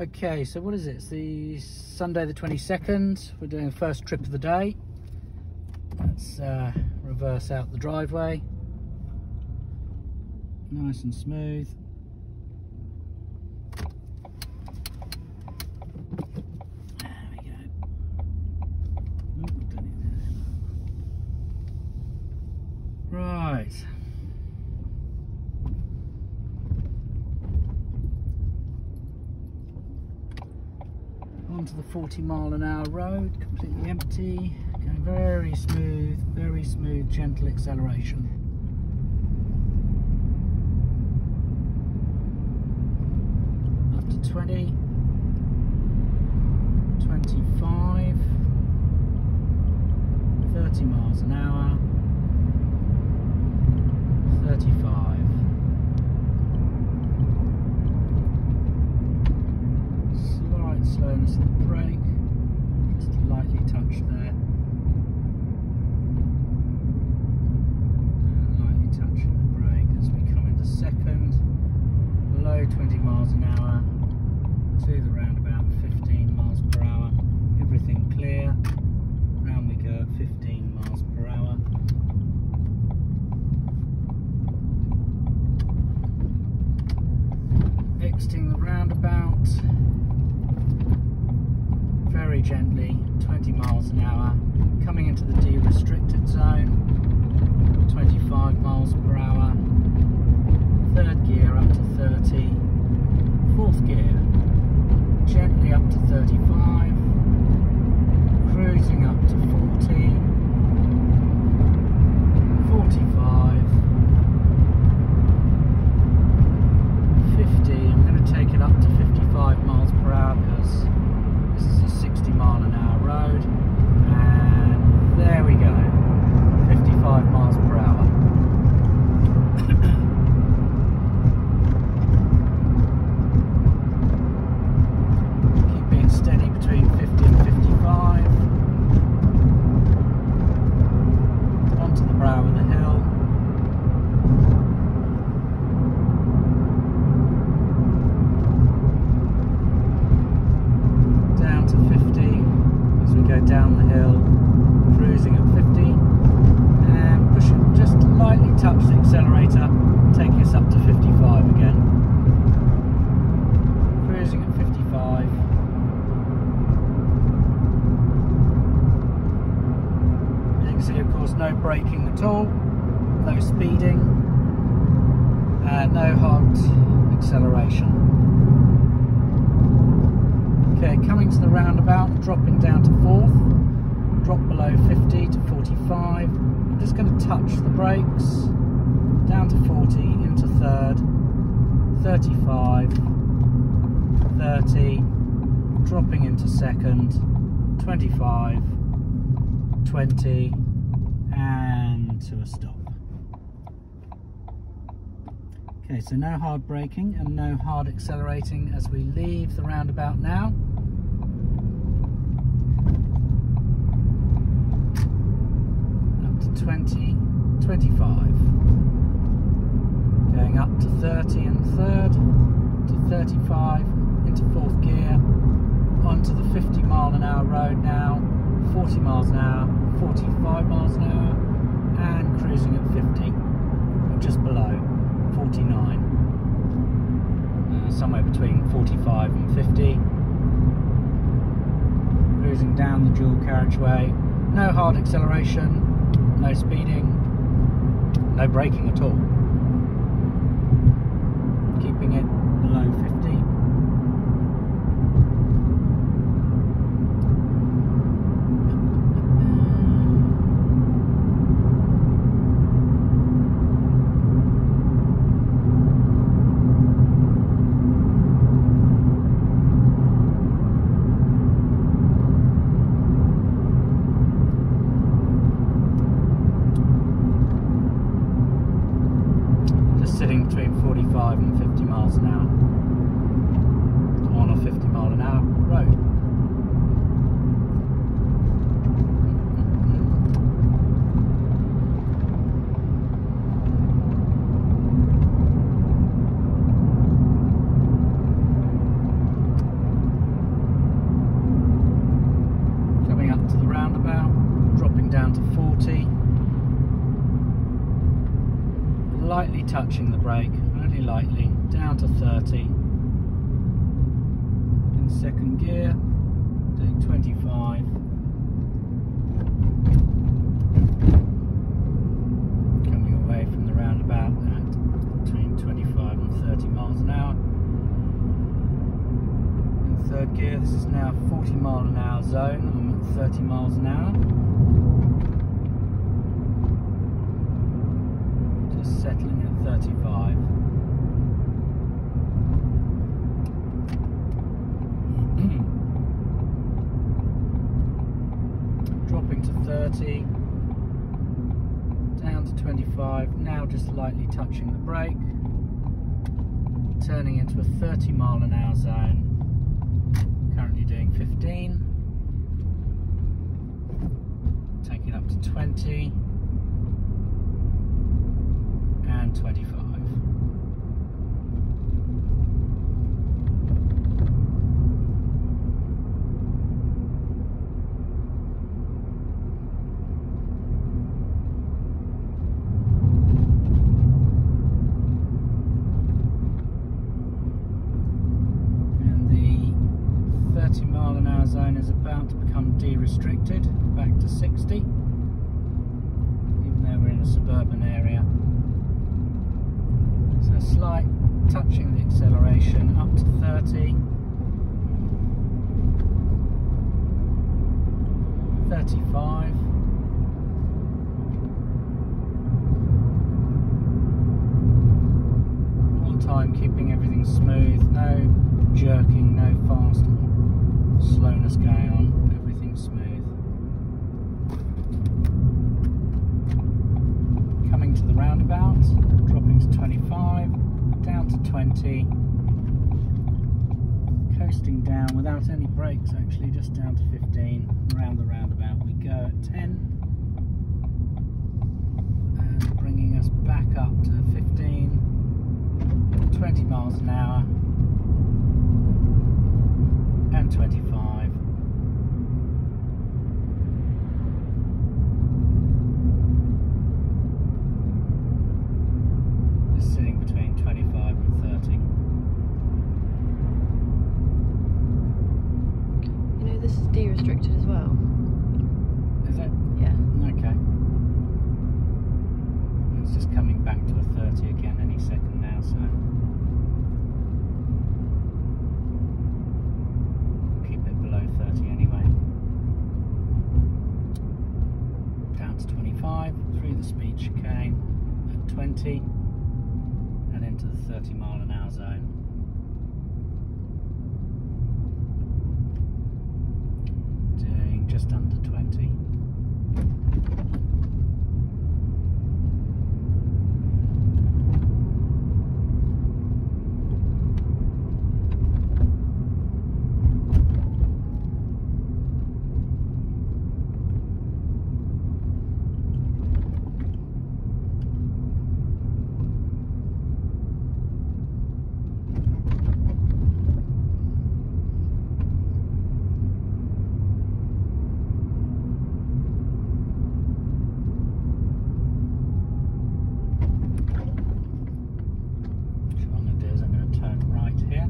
Okay, so what is it? It's the Sunday the 22nd. We're doing the first trip of the day. Let's uh, reverse out the driveway. Nice and smooth. There we go. Oh, done it there. Right. Onto the 40 mile an hour road, completely empty, going very smooth, very smooth, gentle acceleration. Up to 20, 25, 30 miles an hour, 35. The brake, just lightly touched there. And lightly touching the brake as we come into second, below 20 miles an hour, to the roundabout 15 miles per hour. Everything clear, round we go at 15 miles per hour. Exiting the roundabout, very gently, 20 miles an hour, coming into the de-restricted zone, 25 miles per hour, third gear up to 30, fourth gear, gently up to 35, cruising up to 40, 45, 50, I'm going to take it up to 55 miles per hour because this is a 60 mile an hour road. And there we go 55 miles per hour keeping it steady between 50 and 55 onto the brow of the hill down to 50 as we go down the hill, cruising at 50, and push it, just lightly touch the accelerator, taking us up to 55 again. Cruising at 55. As you can see, of course, no braking at all, no speeding, and no hard acceleration. Okay, coming to the roundabout, dropping down to fourth, drop below 50 to 45. I'm just going to touch the brakes, down to 40, into third, 35, 30, dropping into second, 25, 20, and to a stop. Okay, so no hard braking and no hard accelerating as we leave the roundabout now. Up to 20, 25. Going up to 30 and third, to 35, into fourth gear, onto the 50 mile an hour road now, 40 miles an hour, 45 miles an hour, and cruising at 50, just below. 49 uh, somewhere between 45 and 50 cruising down the dual carriageway no hard acceleration no speeding no braking at all. Keeping it something between 45 and 50 miles an hour on a 50 mile an hour road. Coming up to the roundabout, dropping down to 40. Touching the brake, only lightly, down to 30. In second gear, doing 25. Coming away from the roundabout at between 25 and 30 miles an hour. In third gear, this is now 40 mile an hour zone. I'm at 30 miles an hour. Settling 35. Dropping to 30, down to 25, now just lightly touching the brake, turning into a 30 mile an hour zone, currently doing 15, taking up to 20, Twenty-four. 35 all time keeping everything smooth no jerking no fast slowness going on everything smooth. Coming to the roundabout dropping to 25 down to 20 coasting down without any brakes actually just down to 15 around the roundabout we go at 10 and bringing us back up to 15 20 miles an hour and 25 Just sitting between 25 and 30 You know, this is de-restricted as well. is it? Yeah. Okay. It's just coming back to a 30 again any second now, so. Keep it below 30 anyway. Down to 25, through the speed chicane at 20, and into the 30 mile an hour zone. Doing just under 20. What I'm going to do is I'm going to turn right here.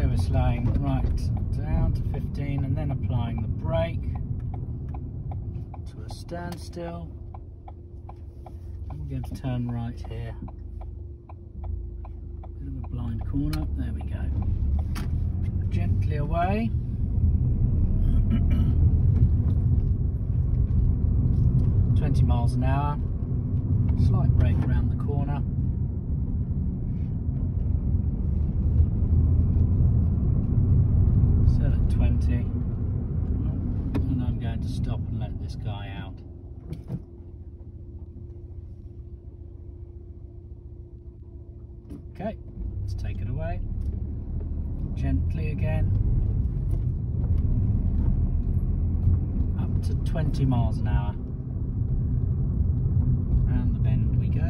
So we're slowing right down to 15 and then applying the brake to a standstill. And we're going to turn right here. Bit of a blind corner. There we go. Gently away. Twenty miles an hour. Slight brake around the corner. Set at 20. And I'm going to stop and let this guy out. Okay, let's take it away. Gently again. Up to 20 miles an hour. Round the bend we go.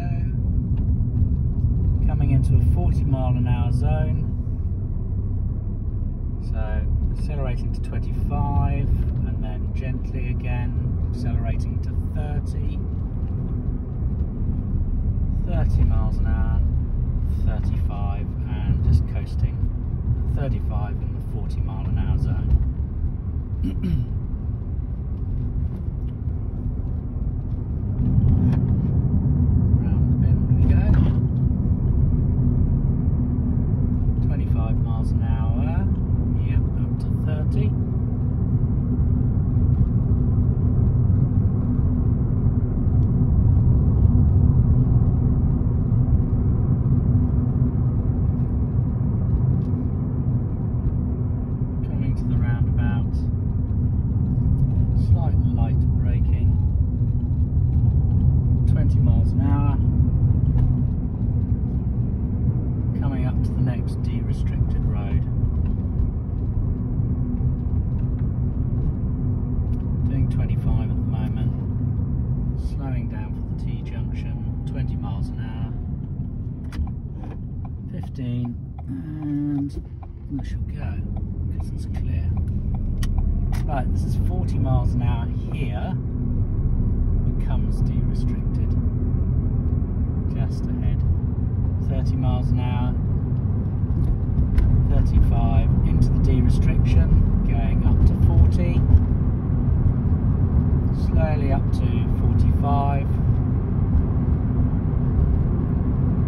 Coming into a 40 mile an hour zone. So accelerating to 25 and then gently again accelerating to 30, 30 miles an hour, 35, and just coasting. 35 in the 40 mile an hour zone. Round the bend we go. 25 miles an hour. Yep, up to 30. Coming to the roundabout. Slight light braking. 20 miles an hour. Coming up to the next de-restricted road. Doing 25 at the moment. Slowing down for the T-junction. 20 miles an hour. 15 and we shall go because it's clear. Right, this is 40 miles an hour here. Becomes de-restricted. Just ahead. 30 miles an hour. 35 into the de-restriction, going up to 40. Slowly up to 45.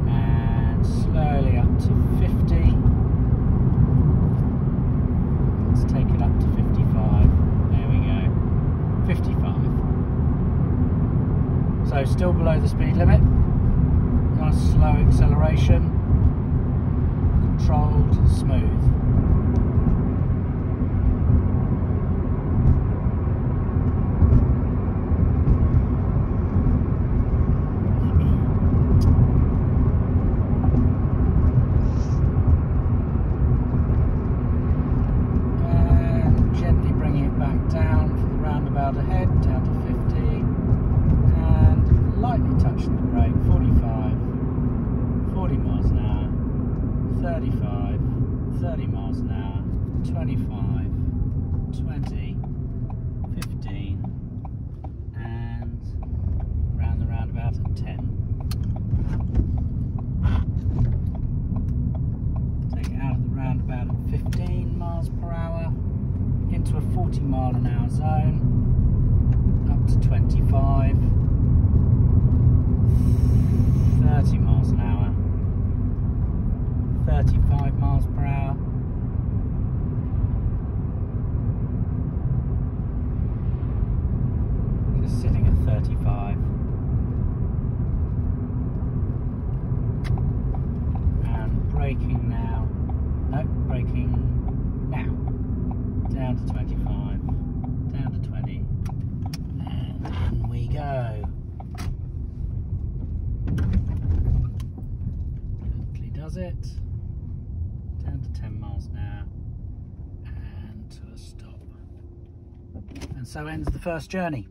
And slowly up to 50. Let's take it up to 55. There we go. 55. So still below the speed limit. Nice slow acceleration. Controlled, smooth. And gently bringing it back down for the roundabout ahead, down to 50. And lightly touching the brake, 45, 40 miles an hour, 35, 30 miles an hour, 25, 20, 15, and round the roundabout at 10. Take it out of the roundabout at 15 miles per hour into a 40 mile an hour zone up to 25 30 miles an hour 35 miles per hour. Just sitting at 35 and braking now. No braking now. Down to 25 down to 20 and in we go. Does it down to 10 miles an hour and so ends the first journey